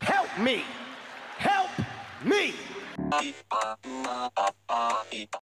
Help me! Help me!